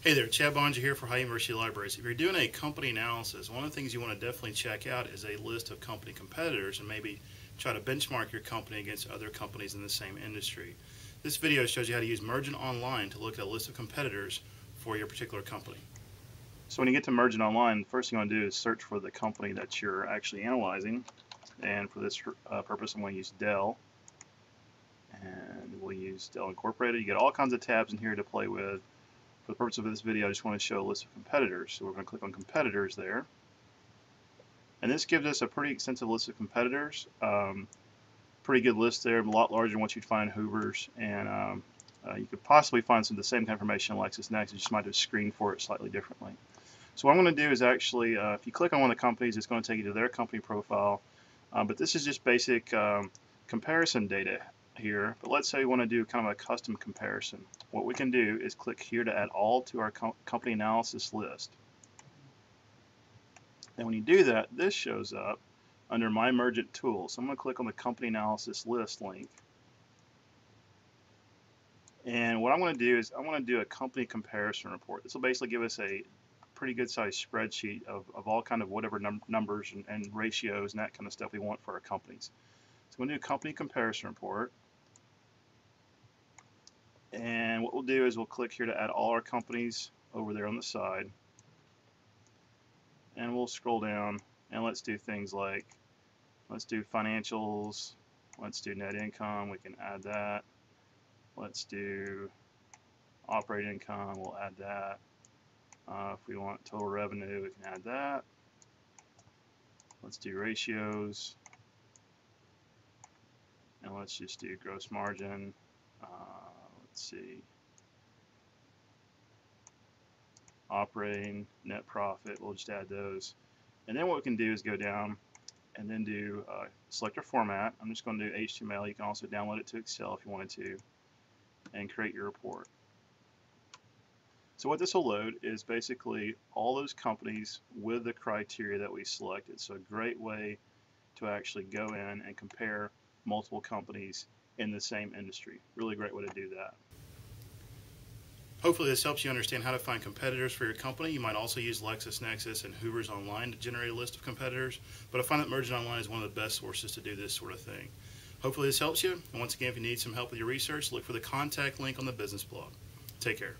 Hey there, Chad Boeninger here for Ohio University Libraries. If you're doing a company analysis, one of the things you want to definitely check out is a list of company competitors and maybe try to benchmark your company against other companies in the same industry. This video shows you how to use Mergent Online to look at a list of competitors for your particular company. So when you get to Mergent Online, the first thing you want to do is search for the company that you're actually analyzing. And for this uh, purpose, I'm going to use Dell. And we'll use Dell Incorporated. You get all kinds of tabs in here to play with. For the purpose of this video, I just want to show a list of competitors. So we're going to click on competitors there. And this gives us a pretty extensive list of competitors. Um, pretty good list there, a lot larger than what you'd find in Hoover's. And um, uh, you could possibly find some of the same kind of information in LexisNexis, you just might have screened for it slightly differently. So what I'm going to do is actually, uh, if you click on one of the companies, it's going to take you to their company profile. Um, but this is just basic um, comparison data here, but let's say we want to do kind of a custom comparison. What we can do is click here to add all to our com company analysis list. And when you do that, this shows up under My Mergent Tools. So I'm going to click on the company analysis list link. And what I'm going to do is I want to do a company comparison report. This will basically give us a pretty good sized spreadsheet of, of all kind of whatever num numbers and, and, ratios and that kind of stuff we want for our companies. So I'm going to do a company comparison report. And what we'll do is we'll click here to add all our companies over there on the side. And we'll scroll down and let's do things like, let's do financials, let's do net income, we can add that. Let's do operating income, we'll add that. Uh, if we want total revenue, we can add that. Let's do ratios. And let's just do gross margin. Uh, let's see, operating, net profit, we'll just add those. And then what we can do is go down and then do uh, select your format. I'm just going to do HTML. You can also download it to Excel if you wanted to and create your report. So what this will load is basically all those companies with the criteria that we selected. So a great way to actually go in and compare multiple companies in the same industry. Really great way to do that. Hopefully this helps you understand how to find competitors for your company. You might also use LexisNexis and Hoover's Online to generate a list of competitors, but I find that Mergent Online is one of the best sources to do this sort of thing. Hopefully this helps you, and once again, if you need some help with your research, look for the contact link on the business blog. Take care.